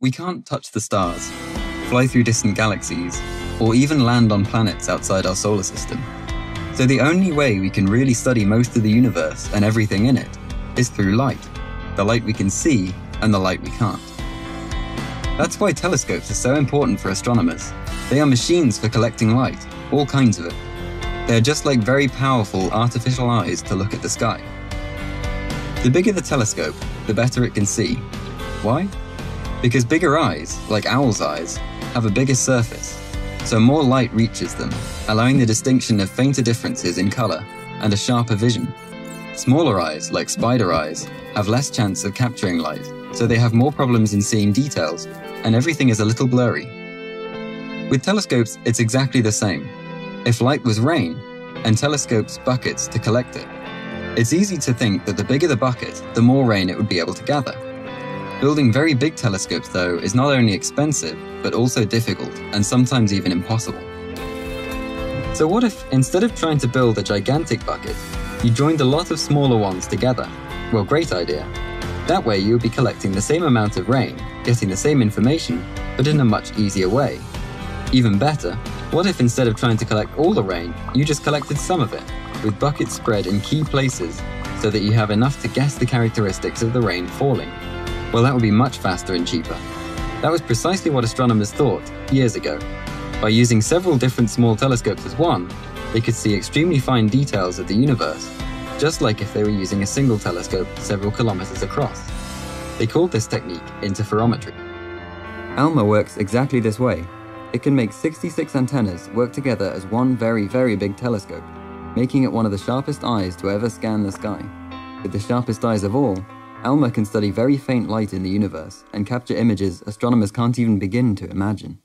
We can't touch the stars, fly through distant galaxies, or even land on planets outside our solar system. So the only way we can really study most of the universe and everything in it is through light, the light we can see and the light we can't. That's why telescopes are so important for astronomers. They are machines for collecting light, all kinds of it. They are just like very powerful artificial eyes to look at the sky. The bigger the telescope, the better it can see. Why? Because bigger eyes, like owl's eyes, have a bigger surface, so more light reaches them, allowing the distinction of fainter differences in color and a sharper vision. Smaller eyes, like spider eyes, have less chance of capturing light, so they have more problems in seeing details, and everything is a little blurry. With telescopes, it's exactly the same. If light was rain, and telescopes buckets to collect it, it's easy to think that the bigger the bucket, the more rain it would be able to gather. Building very big telescopes, though, is not only expensive, but also difficult, and sometimes even impossible. So what if, instead of trying to build a gigantic bucket, you joined a lot of smaller ones together? Well, great idea. That way you would be collecting the same amount of rain, getting the same information, but in a much easier way. Even better, what if instead of trying to collect all the rain, you just collected some of it, with buckets spread in key places, so that you have enough to guess the characteristics of the rain falling? Well, that would be much faster and cheaper. That was precisely what astronomers thought years ago. By using several different small telescopes as one, they could see extremely fine details of the universe, just like if they were using a single telescope several kilometers across. They called this technique interferometry. ALMA works exactly this way. It can make 66 antennas work together as one very, very big telescope, making it one of the sharpest eyes to ever scan the sky. With the sharpest eyes of all, ALMA can study very faint light in the universe and capture images astronomers can't even begin to imagine.